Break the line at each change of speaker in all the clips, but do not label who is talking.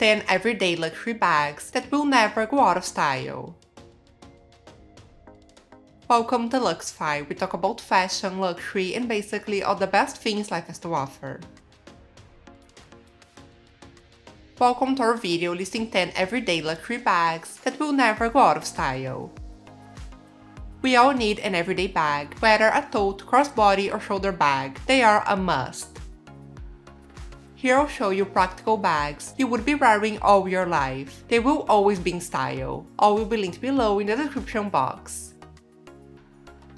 10 everyday luxury bags that will never go out of style. Welcome to Luxfy, we talk about fashion, luxury, and basically all the best things life has to offer. Welcome to our video listing 10 everyday luxury bags that will never go out of style. We all need an everyday bag, whether a tote, crossbody or shoulder bag, they are a must. Here I'll show you practical bags you would be wearing all your life. They will always be in style. All will be linked below in the description box.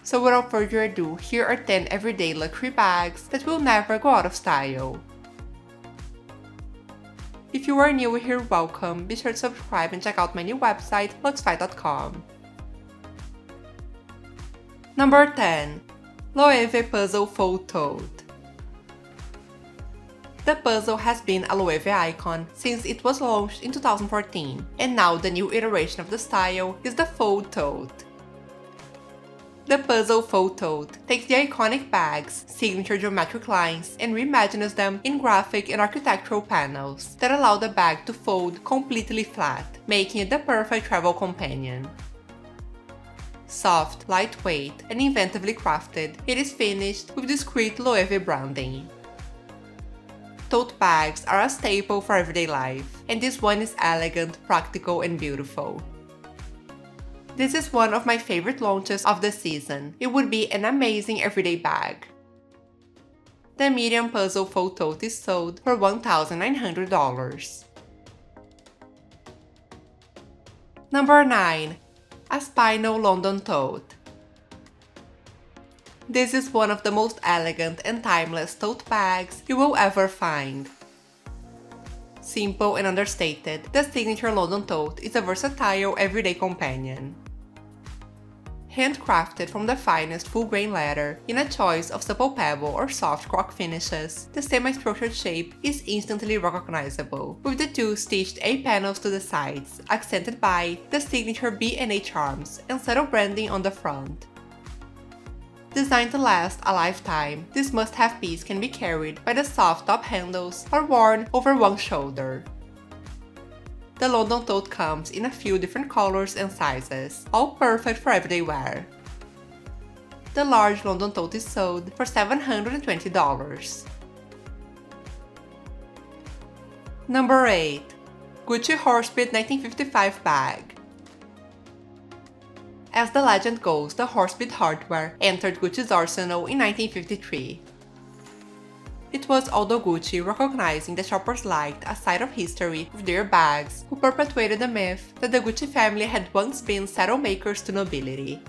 So without further ado, here are 10 everyday luxury bags that will never go out of style. If you are new here, welcome, be sure to subscribe and check out my new website, luxfy.com. Number 10. Loewe Puzzle Fold Tote The puzzle has been a Loewe icon since it was launched in 2014, and now the new iteration of the style is the Fold Tote. The puzzle fold tote takes the iconic bag's signature geometric lines and reimagines them in graphic and architectural panels that allow the bag to fold completely flat, making it the perfect travel companion. Soft, lightweight, and inventively crafted, it is finished with discreet Loewe branding. Tote bags are a staple for everyday life, and this one is elegant, practical, and beautiful. This is one of my favorite launches of the season. It would be an amazing everyday bag. The medium puzzle fold tote is sold for $1,900. Number 9. Aspinal London Tote. This is one of the most elegant and timeless tote bags you will ever find. Simple and understated, the signature London tote is a versatile everyday companion handcrafted from the finest full-grain leather in a choice of supple pebble or soft croc finishes, the semi-structured shape is instantly recognizable, with the two stitched A-panels to the sides, accented by the signature B&A charms and subtle branding on the front. Designed to last a lifetime, this must-have piece can be carried by the soft top handles or worn over one shoulder. The London tote comes in a few different colors and sizes, all perfect for everyday wear. The large London tote is sold for $720. Number 8. Gucci Horsebit 1955 Bag As the legend goes, the Horsebit hardware entered Gucci's arsenal in 1953. It was Aldo Gucci recognizing that shoppers liked a side of history with their bags who perpetuated the myth that the Gucci family had once been saddle makers to nobility.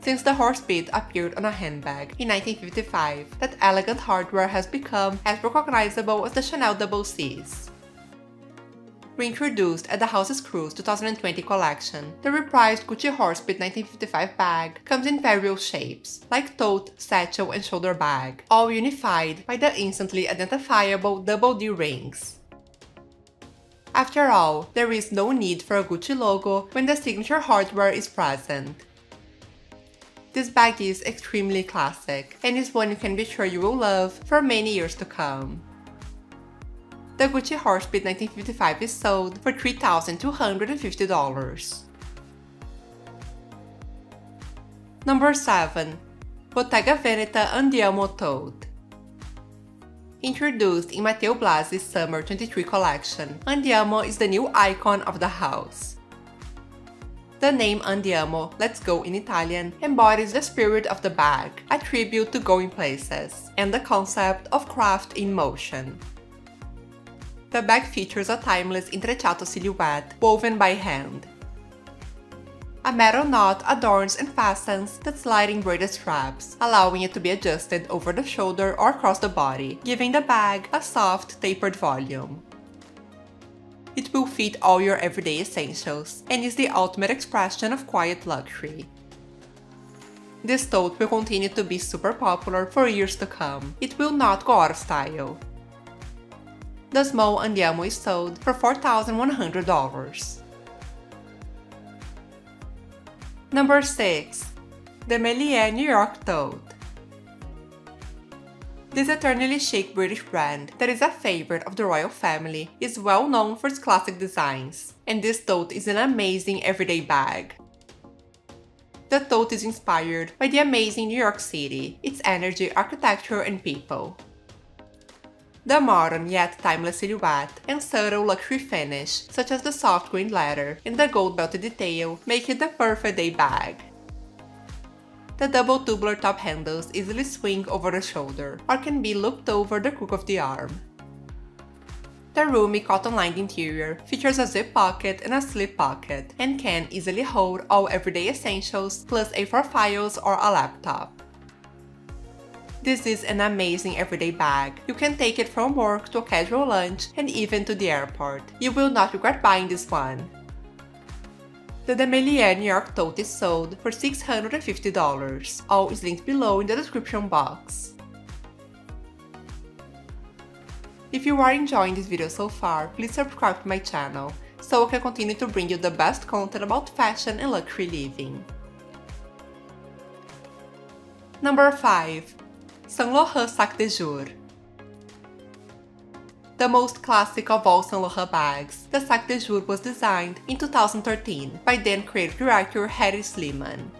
Since the Horsebit appeared on a handbag in 1955, that elegant hardware has become as recognizable as the Chanel Double C's reintroduced at the House's Cruise 2020 collection. The reprised Gucci Horsebit 1955 bag comes in various shapes, like tote, satchel, and shoulder bag, all unified by the instantly identifiable double D rings. After all, there is no need for a Gucci logo when the signature hardware is present. This bag is extremely classic, and is one you can be sure you will love for many years to come. The Gucci Horsebit 1955 is sold for $3,250. Number 7. Bottega Veneta Andiamo Tote Introduced in Matteo Blazy's Summer 23 collection, Andiamo is the new icon of the house. The name Andiamo, Let's Go in Italian, embodies the spirit of the bag, a tribute to going places, and the concept of craft in motion. The bag features a timeless intrecciato silhouette woven by hand. A metal knot adorns and fastens the sliding braided straps, allowing it to be adjusted over the shoulder or across the body, giving the bag a soft, tapered volume. It will fit all your everyday essentials and is the ultimate expression of quiet luxury. This tote will continue to be super popular for years to come. It will not go out of style the small Andiamo is sold for $4,100. Number 6. DeMellier New York Tote This eternally chic British brand, that is a favorite of the royal family, is well known for its classic designs, and this tote is an amazing everyday bag. The tote is inspired by the amazing New York City, its energy, architecture, and people. The modern yet timeless silhouette and subtle luxury finish, such as the soft green leather and the gold belted detail, make it the perfect day bag. The double tubular top handles easily swing over the shoulder or can be looped over the crook of the arm. The roomy cotton-lined interior features a zip pocket and a slip pocket and can easily hold all everyday essentials plus A4 files or a laptop. This is an amazing everyday bag. You can take it from work to a casual lunch and even to the airport. You will not regret buying this one. The DeMellier New York tote is sold for $650. All is linked below in the description box. If you are enjoying this video so far, please subscribe to my channel, so I can continue to bring you the best content about fashion and luxury living. Number 5. Saint Laurent Sac de Jour the most classic of all Saint Laurent bags, the Sac de Jour was designed in 2013 by then creative director Hedi Slimane.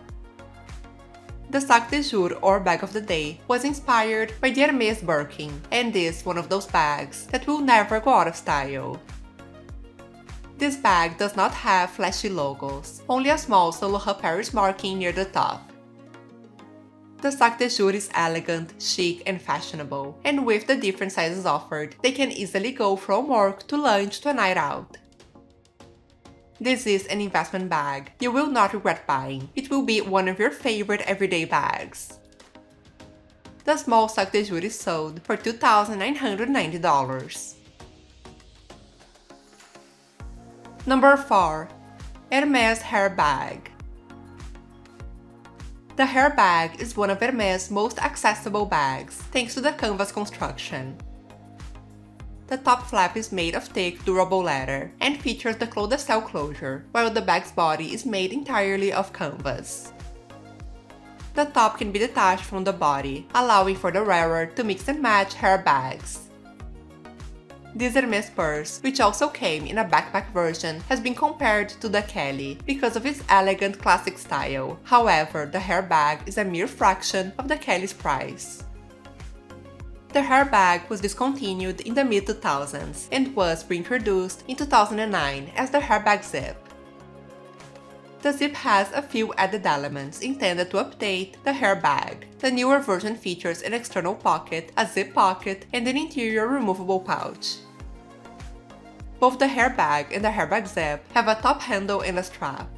The Sac de Jour or Bag of the Day was inspired by the Hermes Birkin and is one of those bags that will never go out of style. This bag does not have flashy logos, only a small Saint Laurent Paris marking near the top. The sac de jour is elegant, chic and fashionable, and with the different sizes offered, they can easily go from work to lunch to a night out. This is an investment bag. You will not regret buying. It will be one of your favorite everyday bags. The small sac de jour is sold for $2,990. Number 4. Hermes Herbag the Herbag is one of Hermes' most accessible bags, thanks to the canvas construction. The top flap is made of thick, durable leather and features the clou de selle closure, while the bag's body is made entirely of canvas. The top can be detached from the body, allowing for the wearer to mix and match Herbags. This Hermes purse, which also came in a backpack version, has been compared to the Kelly because of its elegant classic style. However, the Herbag is a mere fraction of the Kelly's price. The Herbag was discontinued in the mid-2000s and was reintroduced in 2009 as the hair bag zip. The zip has a few added elements intended to update the Herbag. The newer version features an external pocket, a zip pocket, and an interior removable pouch. Both the Herbag and the Herbag zip have a top handle and a strap.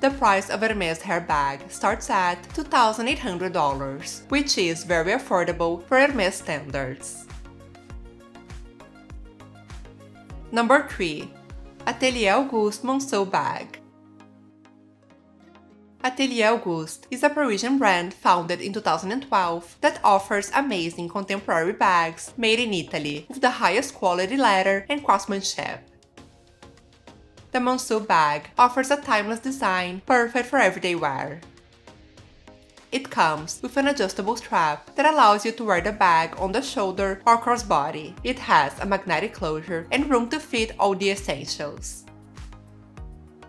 The price of Hermes Herbag starts at $2,800, which is very affordable for Hermes standards. Number 3. Atelier Auguste Monceau Bag Atelier Auguste is a Parisian brand founded in 2012 that offers amazing contemporary bags made in Italy with the highest quality leather and craftsmanship. The Monceau bag offers a timeless design perfect for everyday wear. It comes with an adjustable strap that allows you to wear the bag on the shoulder or crossbody. It has a magnetic closure and room to fit all the essentials.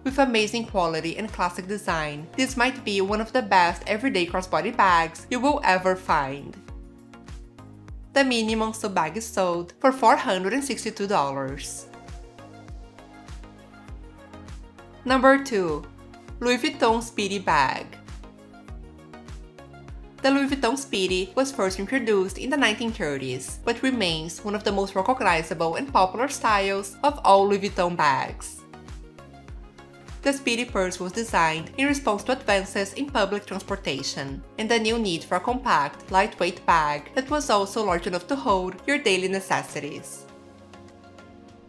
With amazing quality and classic design, this might be one of the best everyday crossbody bags you will ever find. The mini Monceau bag is sold for $462. Number 2. Louis Vuitton Speedy Bag the Louis Vuitton Speedy was first introduced in the 1930s, but remains one of the most recognizable and popular styles of all Louis Vuitton bags. The Speedy purse was designed in response to advances in public transportation and the new need for a compact, lightweight bag that was also large enough to hold your daily necessities.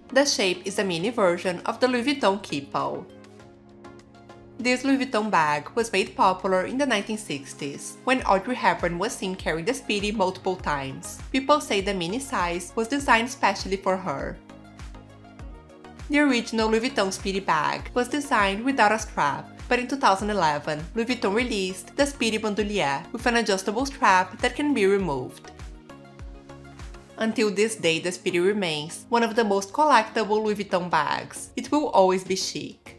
The shape is a mini version of the Louis Vuitton Keepall. This Louis Vuitton bag was made popular in the 1960s, when Audrey Hepburn was seen carrying the Speedy multiple times. People say the mini size was designed specially for her, the original Louis Vuitton Speedy bag was designed without a strap, but in 2011, Louis Vuitton released the Speedy Bandoulière with an adjustable strap that can be removed. Until this day, the Speedy remains one of the most collectible Louis Vuitton bags. It will always be chic.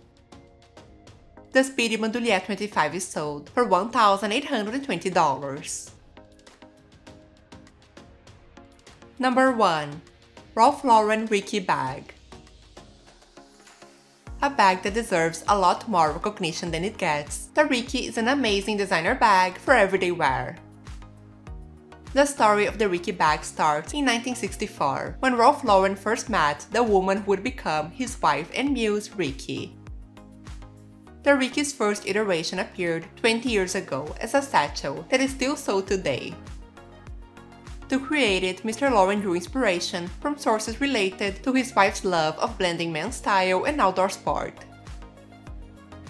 The Speedy Bandoulière 25 is sold for $1,820. Number 1. Ralph Lauren Ricky Bag a bag that deserves a lot more recognition than it gets. The Ricky is an amazing designer bag for everyday wear. The story of the Ricky bag starts in 1964, when Ralph Lauren first met the woman who would become his wife and muse, Ricky. The Ricky's first iteration appeared 20 years ago as a satchel that is still sold today. To create it, Mr. Lauren drew inspiration from sources related to his wife's love of blending men's style and outdoor sport.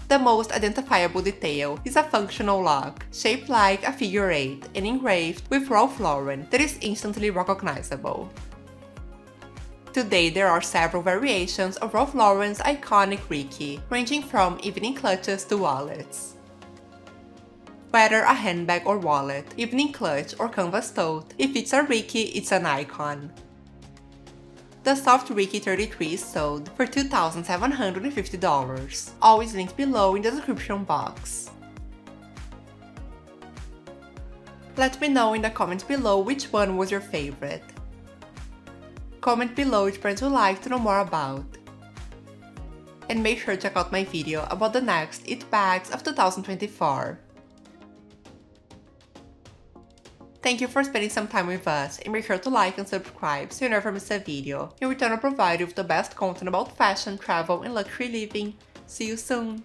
The most identifiable detail is a functional lock, shaped like a figure eight and engraved with Ralph Lauren that is instantly recognizable. Today there are several variations of Ralph Lauren's iconic Ricky, ranging from evening clutches to wallets. Whether a handbag or wallet, evening clutch or canvas tote, if it's a Ricky, it's an icon. The Soft Ricky 33 is sold for $2,750, always linked below in the description box. Let me know in the comments below which one was your favorite. Comment below which brands you'd like to know more about. And make sure to check out my video about the next IT bags of 2024. Thank you for spending some time with us, and make sure to like and subscribe so you never miss a video. In return, I'll provide you with the best content about fashion, travel, and luxury living. See you soon!